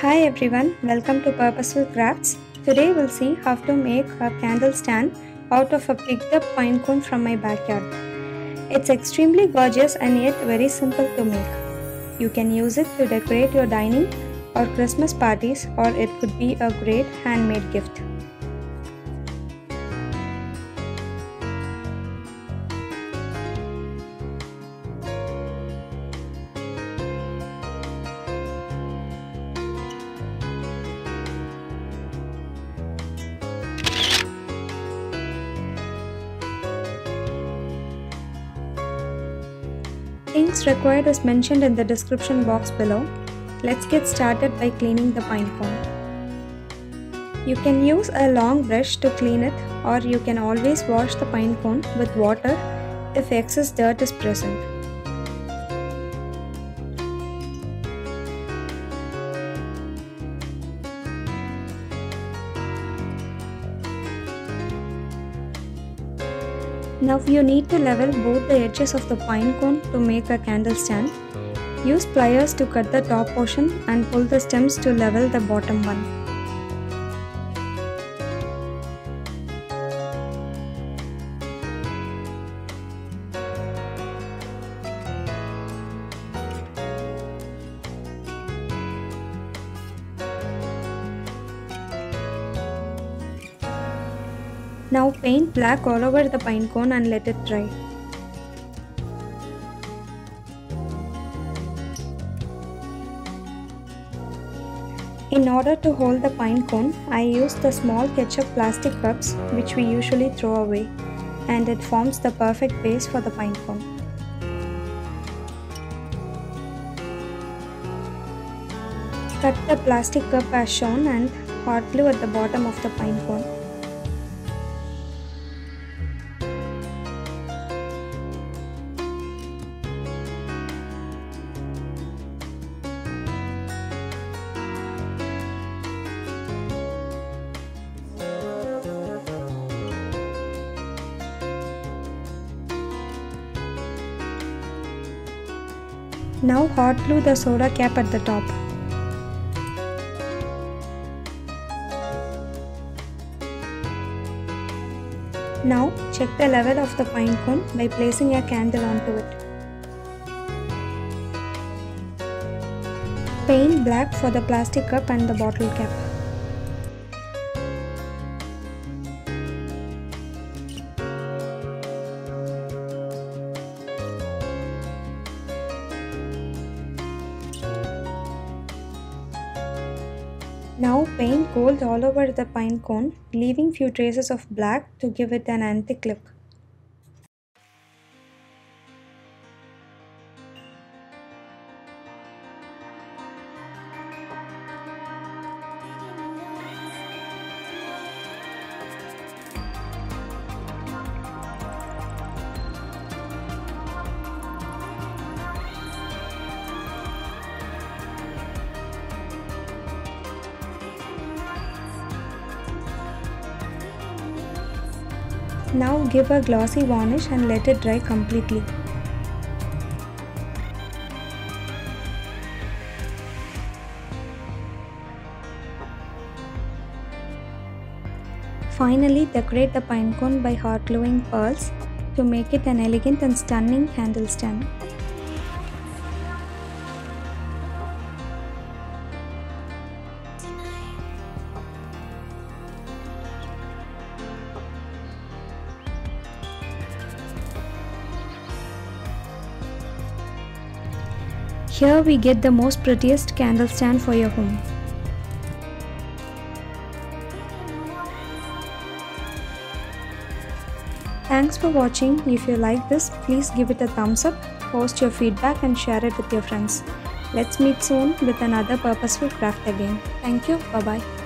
Hi everyone, welcome to Purposeful Crafts. Today we'll see how to make a candle stand out of a picked up pine cone from my backyard. It's extremely gorgeous and yet very simple to make. You can use it to decorate your dining or Christmas parties or it could be a great handmade gift. Things required is mentioned in the description box below. Let's get started by cleaning the pine cone. You can use a long brush to clean it or you can always wash the pine cone with water if excess dirt is present. Now you need to level both the edges of the pine cone to make a candle stand. Use pliers to cut the top portion and pull the stems to level the bottom one. Now paint black all over the pine cone and let it dry. In order to hold the pine cone, I use the small ketchup plastic cups which we usually throw away and it forms the perfect base for the pine cone. Cut the plastic cup as shown and hot glue at the bottom of the pine cone. Now hot glue the soda cap at the top. Now check the level of the pine cone by placing a candle onto it. Paint black for the plastic cup and the bottle cap. Now paint gold all over the pine cone, leaving few traces of black to give it an antique look. Now give a glossy varnish and let it dry completely. Finally decorate the pine cone by hot gluing pearls to make it an elegant and stunning candle stand. Here we get the most prettiest candle stand for your home. Thanks for watching. If you like this, please give it a thumbs up, post your feedback and share it with your friends. Let's meet soon with another purposeful craft again. Thank you. Bye bye.